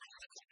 何?